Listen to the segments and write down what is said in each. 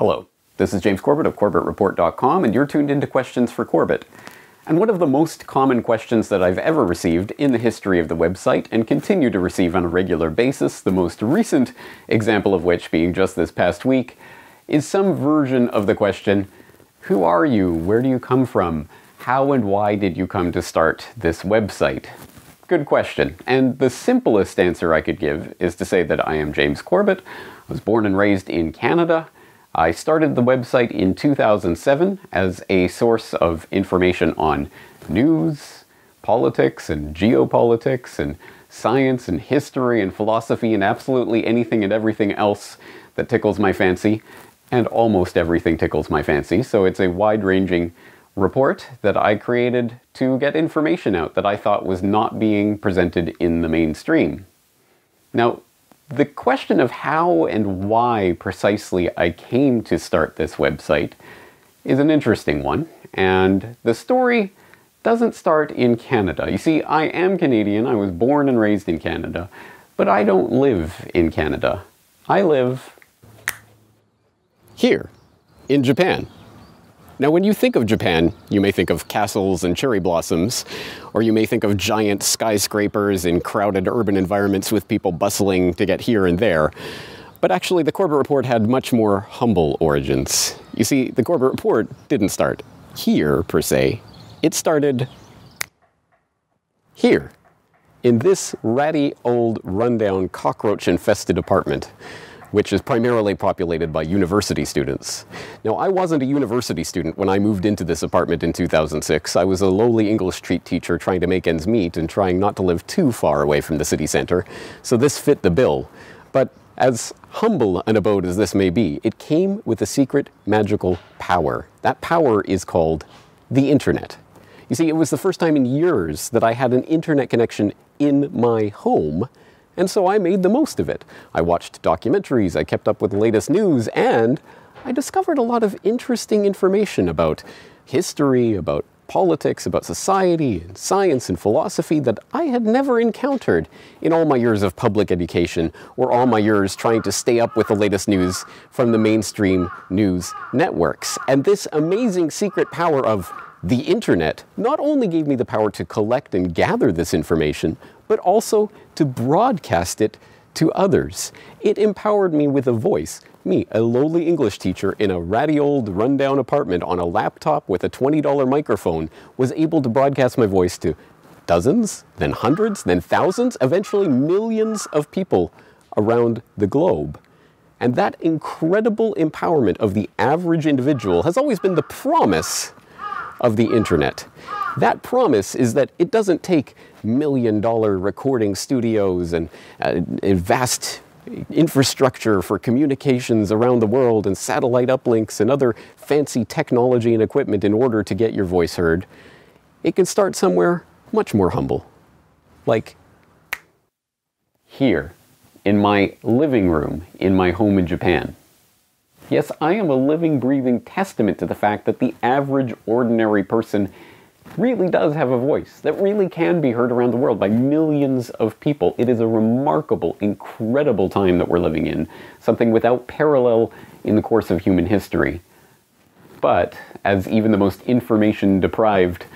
Hello, this is James Corbett of CorbettReport.com, and you're tuned into Questions for Corbett. And one of the most common questions that I've ever received in the history of the website and continue to receive on a regular basis, the most recent example of which being just this past week, is some version of the question Who are you? Where do you come from? How and why did you come to start this website? Good question. And the simplest answer I could give is to say that I am James Corbett. I was born and raised in Canada. I started the website in 2007 as a source of information on news, politics, and geopolitics, and science, and history, and philosophy, and absolutely anything and everything else that tickles my fancy. And almost everything tickles my fancy, so it's a wide ranging report that I created to get information out that I thought was not being presented in the mainstream. Now, the question of how and why precisely I came to start this website is an interesting one, and the story doesn't start in Canada. You see, I am Canadian, I was born and raised in Canada, but I don't live in Canada. I live here, in Japan. Now, when you think of Japan, you may think of castles and cherry blossoms, or you may think of giant skyscrapers in crowded urban environments with people bustling to get here and there. But actually, the Corbett Report had much more humble origins. You see, the Corbett Report didn't start here, per se. It started here, in this ratty old rundown cockroach infested apartment which is primarily populated by university students. Now, I wasn't a university student when I moved into this apartment in 2006. I was a lowly English street teacher trying to make ends meet and trying not to live too far away from the city center, so this fit the bill. But as humble an abode as this may be, it came with a secret magical power. That power is called the internet. You see, it was the first time in years that I had an internet connection in my home and so I made the most of it. I watched documentaries, I kept up with the latest news, and I discovered a lot of interesting information about history, about politics, about society, and science and philosophy that I had never encountered in all my years of public education or all my years trying to stay up with the latest news from the mainstream news networks. And this amazing secret power of the internet not only gave me the power to collect and gather this information, but also to broadcast it to others. It empowered me with a voice. Me, a lowly English teacher in a ratty old rundown apartment on a laptop with a $20 microphone, was able to broadcast my voice to dozens, then hundreds, then thousands, eventually millions of people around the globe. And that incredible empowerment of the average individual has always been the promise of the internet. That promise is that it doesn't take million dollar recording studios and uh, vast infrastructure for communications around the world and satellite uplinks and other fancy technology and equipment in order to get your voice heard. It can start somewhere much more humble, like here, in my living room in my home in Japan. Yes, I am a living, breathing testament to the fact that the average, ordinary person really does have a voice that really can be heard around the world by millions of people. It is a remarkable, incredible time that we're living in, something without parallel in the course of human history. But, as even the most information deprived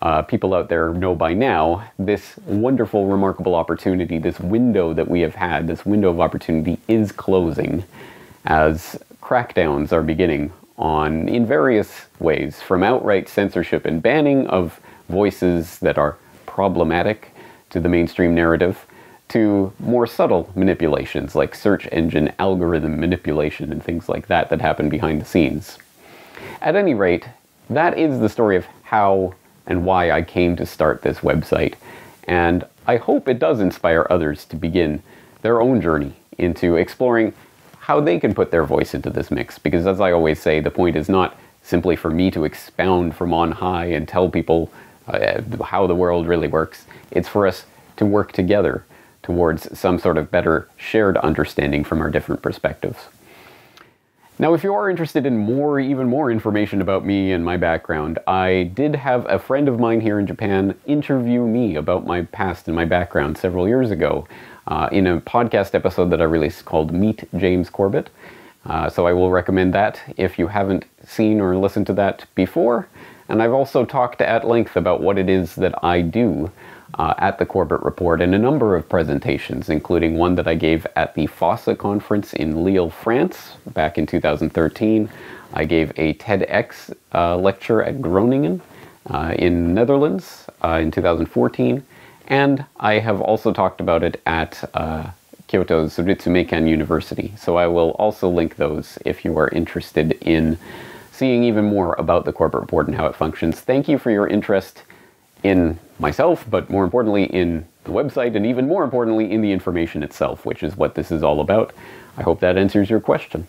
uh, people out there know by now, this wonderful, remarkable opportunity, this window that we have had, this window of opportunity is closing as crackdowns are beginning on in various ways, from outright censorship and banning of voices that are problematic to the mainstream narrative, to more subtle manipulations like search engine algorithm manipulation and things like that that happen behind the scenes. At any rate, that is the story of how and why I came to start this website, and I hope it does inspire others to begin their own journey into exploring how they can put their voice into this mix. Because as I always say, the point is not simply for me to expound from on high and tell people uh, how the world really works. It's for us to work together towards some sort of better shared understanding from our different perspectives. Now, if you are interested in more, even more information about me and my background, I did have a friend of mine here in Japan interview me about my past and my background several years ago uh, in a podcast episode that I released called Meet James Corbett. Uh, so I will recommend that if you haven't seen or listened to that before. And I've also talked at length about what it is that I do uh, at the Corbett Report in a number of presentations, including one that I gave at the FOSSA conference in Lille, France, back in 2013. I gave a TEDx uh, lecture at Groningen uh, in Netherlands uh, in 2014, and I have also talked about it at uh, Kyoto's Ritsumeikan University. So I will also link those if you are interested in seeing even more about the Corbett Report and how it functions. Thank you for your interest in myself, but more importantly in the website, and even more importantly in the information itself, which is what this is all about. I hope that answers your question.